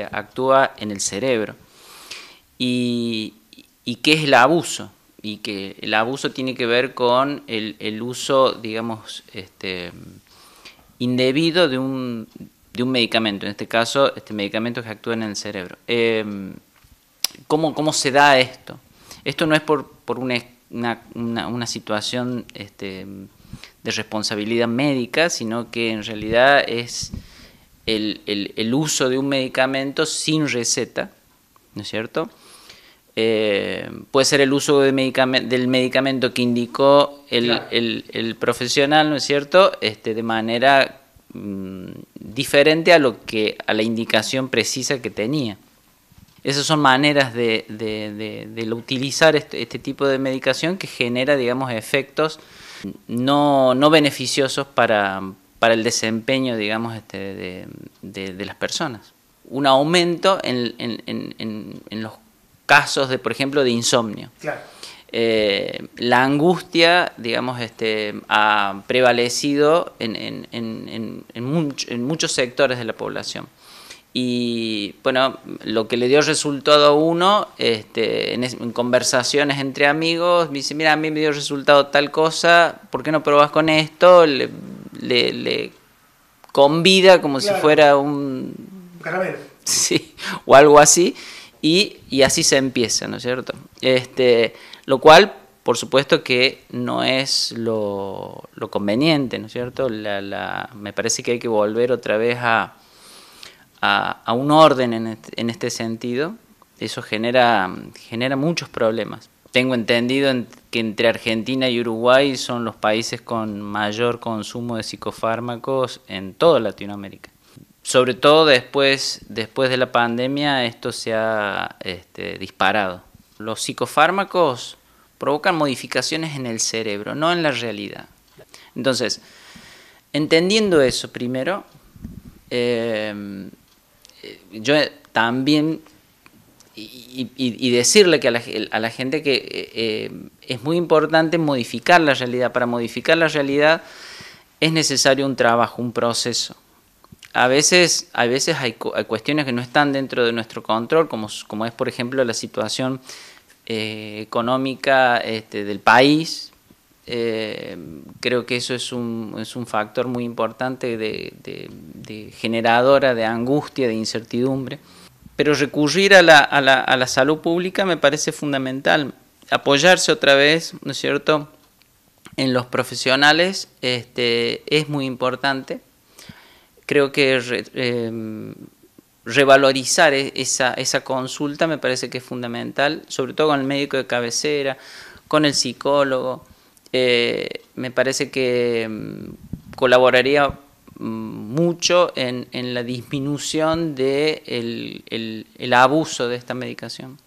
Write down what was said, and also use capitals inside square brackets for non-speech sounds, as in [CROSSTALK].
actúa en el cerebro. Y, qué es el abuso? Y que el abuso tiene que ver con el, uso, digamos, este, indebido de un, de un medicamento, en este caso, este medicamento que actúa en el cerebro. Em, ¿cómo, se da esto? Esto no es por, por una, una, situación este, de responsabilidad médica, sino que en realidad es el, uso de un medicamento sin receta, ¿no es cierto? Eh, puede ser el uso de del medicamento que indicó el, profesional, ¿no es cierto? Este, de manera mm, diferente a lo que a la indicación precisa que tenía. Esas son maneras de, utilizar este, este, tipo de medicación que genera, digamos, efectos no, no beneficiosos para, para el desempeño, digamos, este, de, las personas. Un aumento en, los casos, de, por ejemplo, de insomnio. Eh, la angustia, digamos, este, ha prevalecido en, en, muchos sectores de la población. Y bueno, lo que le dio resultado a uno, este, en, conversaciones entre amigos, me dice, mira, a mí me dio resultado tal cosa, ¿por qué no probas con esto? le, convida como si fuera un... Caramelo. [LAUGHS] Sí, o algo así, y, así se empieza, ¿no es cierto? Este, lo cual, por supuesto que no es lo, conveniente, ¿no es cierto? La, me parece que hay que volver otra vez a, a, un orden en este, en este sentido. Eso genera, genera muchos problemas. Tengo entendido que entre Argentina y Uruguay son los países con mayor consumo de psicofármacos en toda Latinoamérica. Sobre todo después, después de la pandemia esto se ha este, disparado. Los psicofármacos provocan modificaciones en el cerebro, no en la realidad. Entonces, entendiendo eso primero, eh, yo también y, decirle que a la, gente que eh, eh, es muy importante modificar la realidad. Para modificar la realidad es necesario un trabajo, un proceso. A veces, a veces hay, cuestiones que no están dentro de nuestro control, como, como es por ejemplo la situación eh, económica este, del país. creo que eso es un, es un factor muy importante de generadora de angustia, de incertidumbre pero recurrir a la, a, la, a la, salud pública me parece fundamental. Apoyarse otra vez, ¿no es cierto?, en los profesionales este, es muy importante. Creo que em, revalorizar e, esa, esa consulta me parece que es fundamental, sobre todo con el médico de cabecera, con el psicólogo. Eh, me parece que em, colaboraría mucho en, en la disminución del de el, el abuso de esta medicación.